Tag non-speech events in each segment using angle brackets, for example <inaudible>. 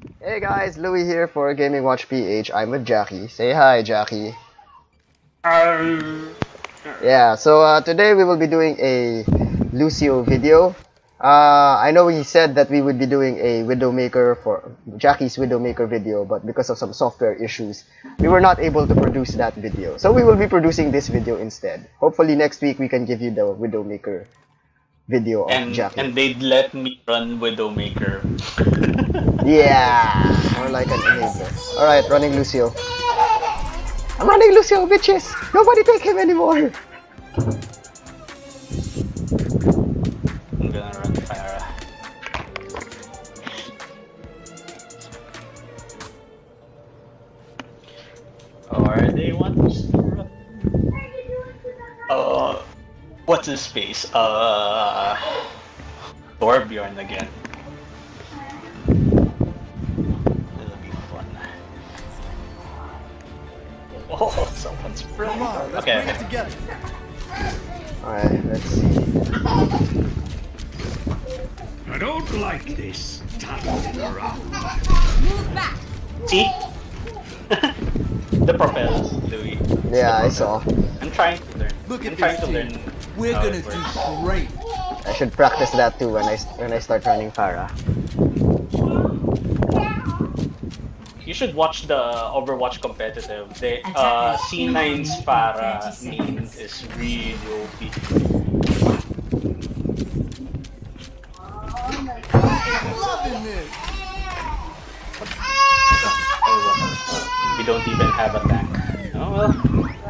Hey guys, Louie here for Gaming Watch PH. I'm with Jackie. Say hi, Jackie. Um, Yeah, so uh, today we will be doing a Lucio video. Uh, I know he said that we would be doing a Widowmaker for Jackie's Widowmaker video, but because of some software issues, we were not able to produce that video. So we will be producing this video instead. Hopefully next week we can give you the Widowmaker video of and Jackie. and they'd let me run Widowmaker. <laughs> Yeah, more like an enabler. Alright, running Lucio. I'm running Lucio, bitches! Nobody take him anymore! I'm gonna run Pharah. Or they want us to. Uh, what's his face? Uh, Torbjorn again. Come on, let's Okay, bring it together. Alright, let's see. I don't like this. Tumbling around. See? the propellers, Louie. Yeah, I saw. I'm trying to learn. Look I'm at trying this to team. learn. We're gonna do great. I should practice that too when I when I start running Pharah. You should watch the Overwatch competitive. They, uh, C9's Pharah main is really OP. Loving this. We don't even have a tank. Oh well.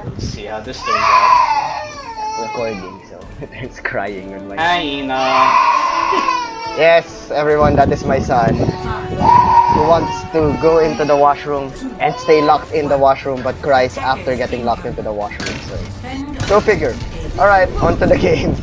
Let's see how this turns out. Recording, so <laughs> it's crying on my. Hi, Ina. Yes, everyone, that is my son. Wants to go into the washroom and stay locked in the washroom, but cries after getting locked into the washroom. So, go figure. All right, on to the game.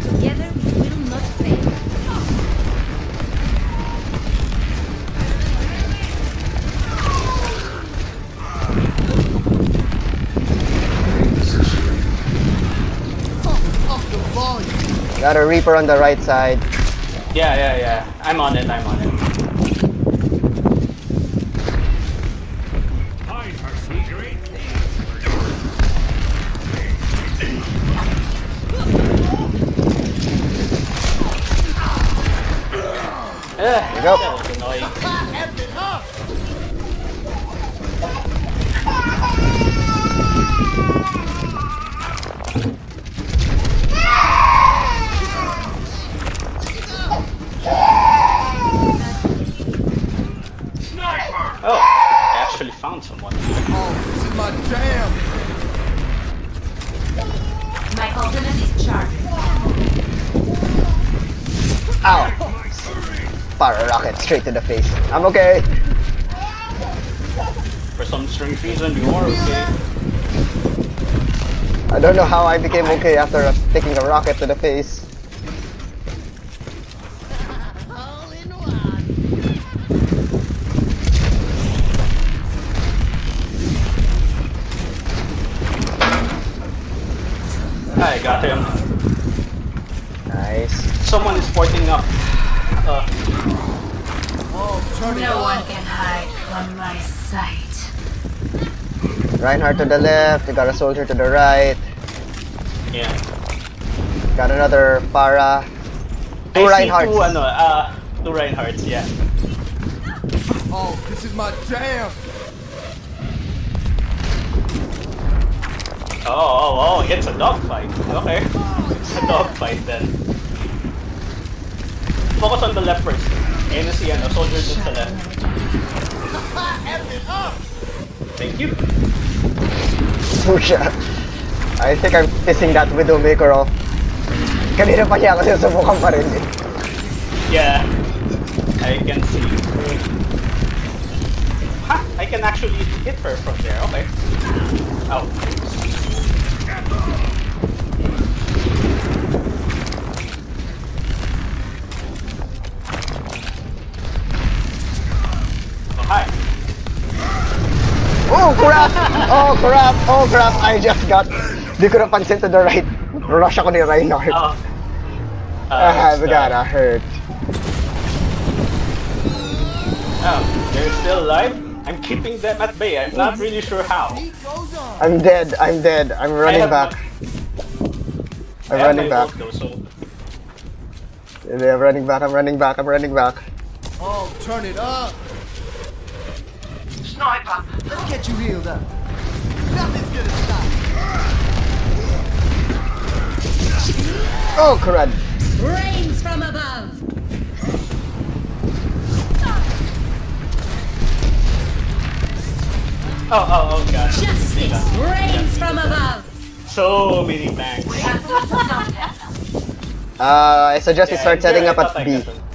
Got a Reaper on the right side. Yeah, yeah, yeah. I'm on it. I'm on it. Actually found someone. Oh, this is my jam. My ultimate is charging. Ow! Fire rocket straight to the face. I'm okay. For some strange reason, you are okay. I don't know how I became okay after taking a rocket to the face. Nice. Someone is pointing up. Uh, Oh, turn it No one can hide from my sight. Reinhardt to the left. you got a soldier to the right. yeah. Got another Pharah. Two I see Reinhardts. two, ano, uh, two Reinhardts, yeah. Oh, this is my jam. Oh, oh, oh, it's a dogfight. Okay. A dogfight then. Focus on the left first. Na si ano, soldier left. Thank you. Pusha. I think I'm pissing that Widowmaker off. Kanina pa niya ako sinusubukan pa rin eh. Yeah. I can see. Ha! I can actually hit her from there. Okay. Oh, Oh crap! Oh crap! Oh crap! I just got... Di ko napansin to the right. Rush ako ni Reinhardt. Oh. Ah, it's, we uh, gotta hurt. Oh, They're still alive. I'm keeping them at bay. I'm not really sure how. Heat goes on. I'm dead. I'm dead. I'm running back. I I'm have running back. ult though, so I'm running back. I'm running back. I'm running back. Oh, turn it up. Sniper. Let's get you healed up. Nothing's gonna stop. Oh, crud. Rains from above. Oh, oh, oh god. Justice rains from above. So many banks. Uh, I suggest we Yeah, start setting yeah, up I at thought I B.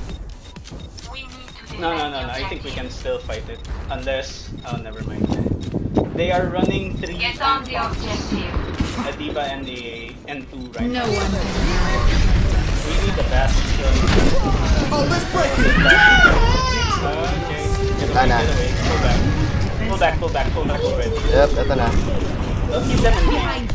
got them. No, no, no, no. I think we can still fight it. Unless... Oh, never mind. They are running three Get on the objective. Adiba and the N2 right No now. one We need the bastion. Oh, let's break it. Okay. Get away, Ana. get away. Pull back. Pull back, pull back, pull back already. Yep, ito na. Don't keep them in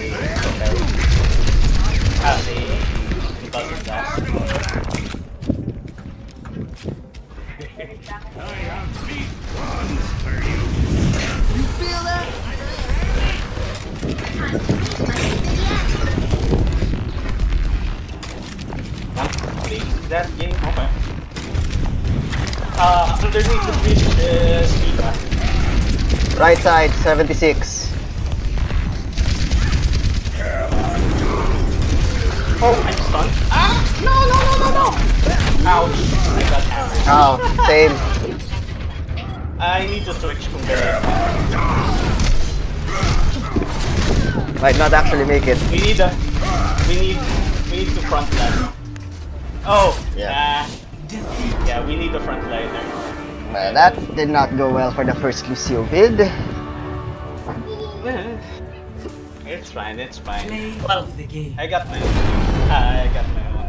I have for you. You feel that? Game? Okay. Underneath the bridge uh, is Eva. Right side, 76. Oh, I'm stunned. Ah! No, no, no, no, no! Ouch! I got hammered. Oh, same. I need to switch from there. Might not actually make it. We need a... We need... We need to front line. Oh! Yeah. Yeah. Yeah, we need a front liner. Well, that did not go well for the first Lucio vid. Eh, It's fine, it's fine. Well, I got my I got my own.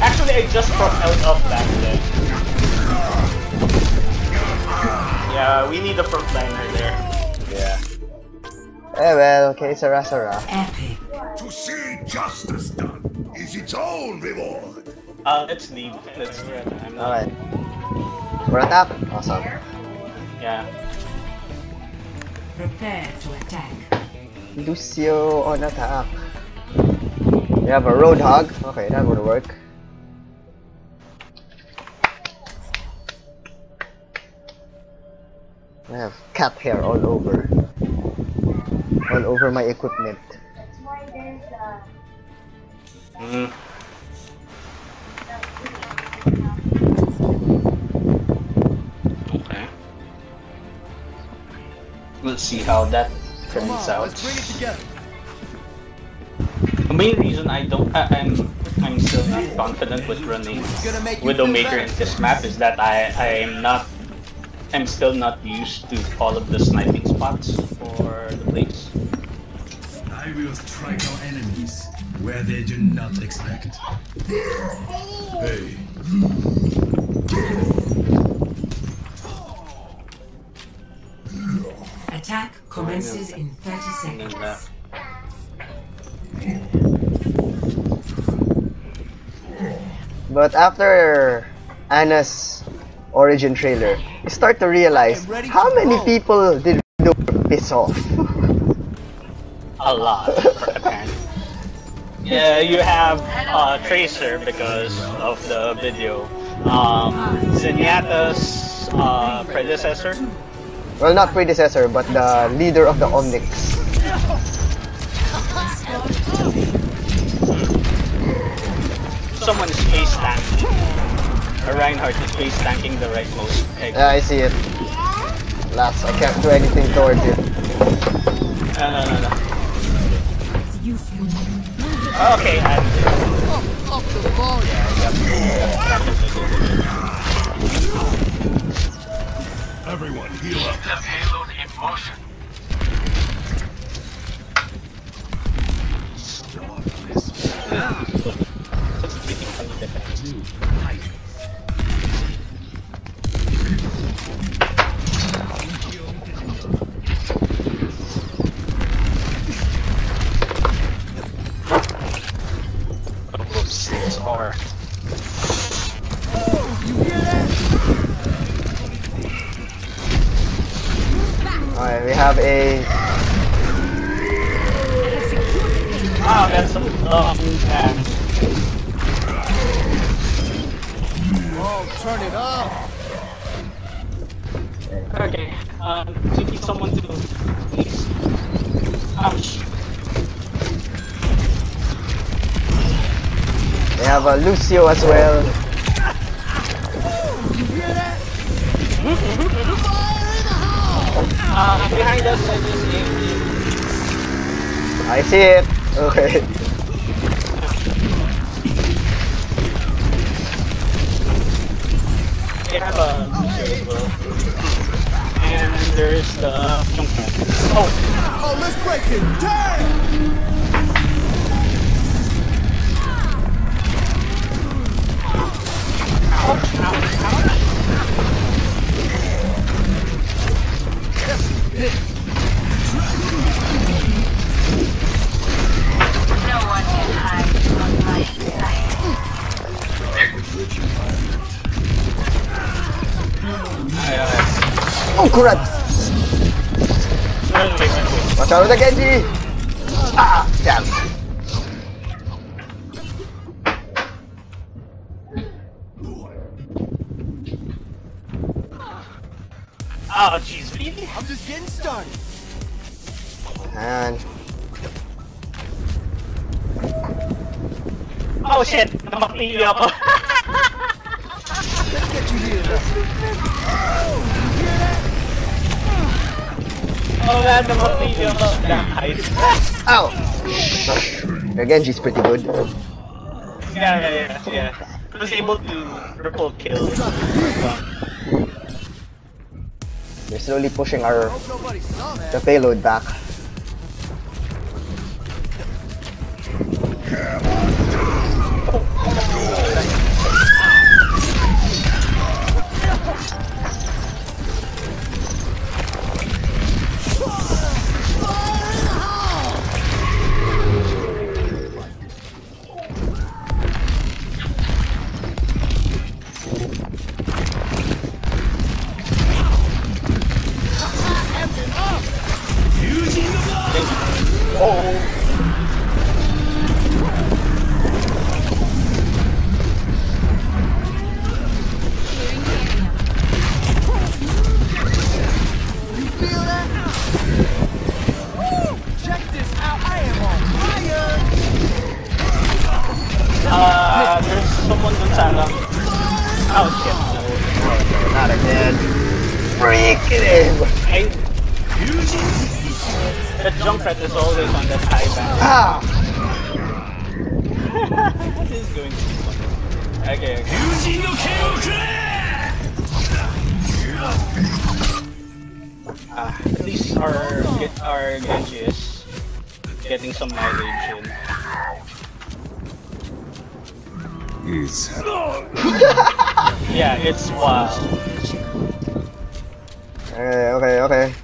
Actually, I just dropped out of that then. Yeah, we need a frontliner there. Yeah. Eh well, okay, Sarah Sarah. Epic. To see justice done is its own reward. Uh, let's leave. Let's. I'm not. Alright. For attack? Awesome. Yeah. Prepare to attack. Lucio on attack. We have a Roadhog. Okay, that would work. I have cat hair all over. All over my equipment. Mm. We'll see how that turns on, out. let's bring it together. The main reason I don't, I, I'm, I'm still not confident with running Gonna make you feel Widowmaker in this map is that I, I am not, I'm still not used to all of the sniping spots for the place. I will strike our enemies where they do not expect. <laughs> Hey, Attack commences in 30 seconds. But after Ana's origin trailer, you start to realize how to many roll. people did Widowmaker piss off. A lot, apparently. Yeah, you have uh, Tracer because of the video. Um, Zenyatta's uh, predecessor. Well, not predecessor, but the leader of the Omnics. Someone is face tanking. Or Reinhardt is face tanking the rightmost egg. Yeah, I see it. Last, I can't do anything towards it. No, no, no, no. It's. Okay, and Up the volume. Everyone, heal up. The payload in motion. it's <laughs> pretty Okay, um, we need someone to please. Ouch. we have a Lucio as well. <laughs> You hear that? Uh, behind us, I just. I see it. Okay. They have a Lucio as well. And there's the Junkrat. Oh, Oh, let's break it. Damn. No one can hide from my sight. aye, aye. Oh, crap! With the Genji! Ah, damn. Oh, jeez, really? I'm just getting started. And Oh shit! Namakili <laughs> ako. Let's get you healed up. Oh man, namakili ako. Nice. ow! Your Genji's pretty good. Yeah, yeah, yeah, yeah. I was able to triple kill. They're slowly pushing our Hope nobody saw that. the payload back. Get our Genji is getting some mileage in. It's <laughs> Yeah, it's wild. Okay, okay, okay.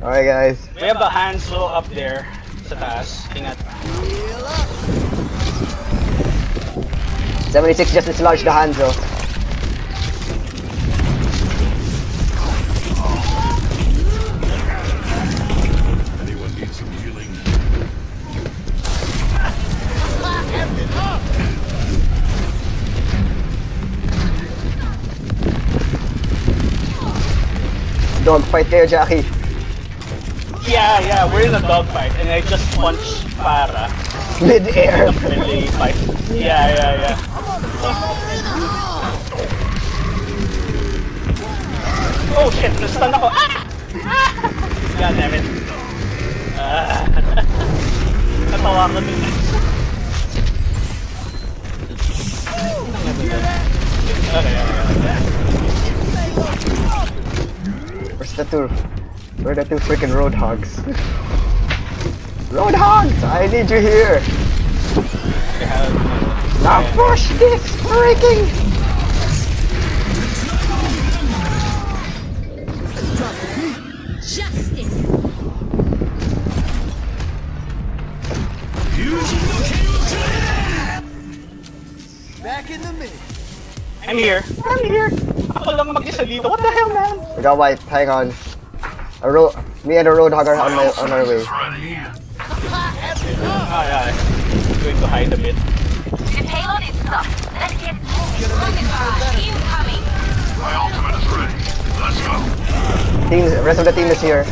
Alright guys. We have a Hanzo up there sa taas. Ingat. 76 just dislodged the Hanzo. Don't fight there, Jackie. Yeah, yeah, we're in a dogfight and I just punched Pharah. Mid-air. Fight. Yeah, yeah, yeah. Oh shit, na-stun ako. Ah! God damn it. Ah. <laughs> Natawa ko dun. Okay, okay, okay. The two? Where the two freaking roadhogs? <laughs> roadhogs! I need you here! Uh, Now push this freaking! Justice. Back in the mix. I'm here. I'm here. Lang mag-isa dito. What the hell, man? We got wiped, hang on. A ro me and a roadhog on, on our way. Ah, yeah. Going to hide a bit. The payload is stuck. Let's get moving. Incoming. My ultimate is ready. Let's go. Team, rest of the team is here.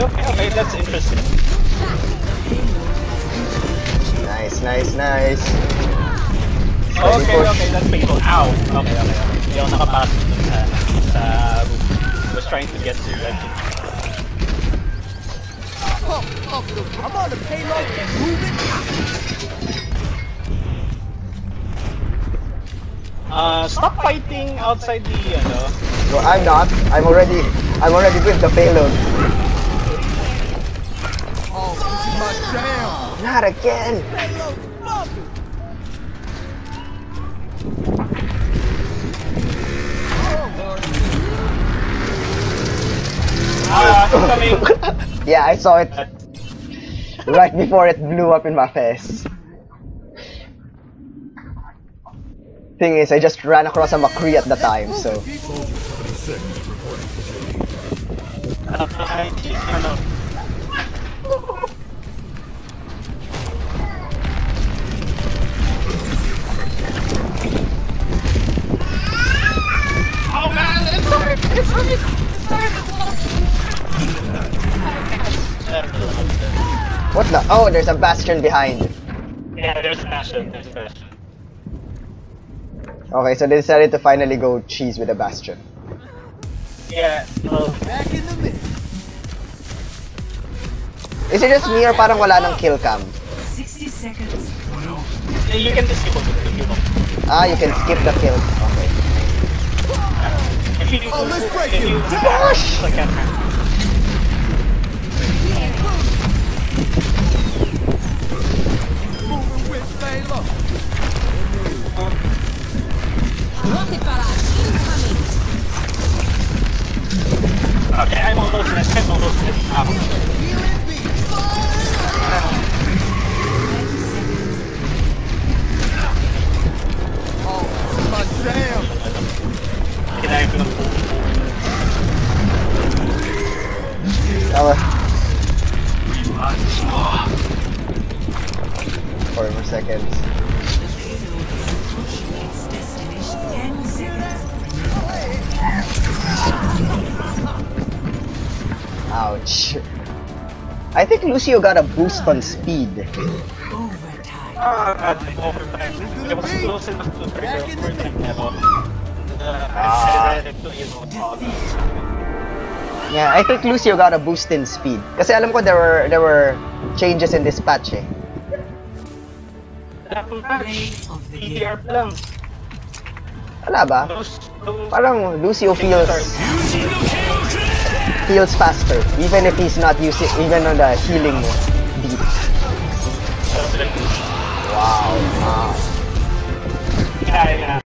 Okay, okay, okay. That's interesting. Nice, nice, nice. Okay, okay. That's painful. Ow. Okay, okay, okay. Hindi ako nakapasok dun sa, sa room. I was trying to get to uh, legend. Pump, pump the, I'm on the payload. Move it. Uh, stop fighting outside the, ano, No, I'm not. I'm already, I'm already with the payload. This jam. Not again! Payload, <laughs> ah, yeah, I saw it right before it blew up in my face. Thing is, I just ran across a McCree at the time, so. Man, it's hurt! It's hurt! What the? Oh, there's a bastion behind. Yeah, there's a bastion. There's a bastion. Okay, so they decided to finally go cheese with a bastion. Yeah, Back in the mix. Is it just me or parang wala ng kill cam? 60 seconds. No. You can just skip it if you want. Ah, you can skip the kill. Okay. You Oh, let's break if him you, down. I can't. Moving with payload. Rocket barrage incoming. Okay, I'm almost dead. I'm almost dead. Think Lucio got a boost on speed. I know. Yeah, I think Lucio got a boost in speed. Kasi alam ko there were there were changes in this patch eh. Lang. Wala ba? Parang Lucio feels feels faster even if he's not using even on the healing beat. Wow. wow. Yeah, yeah.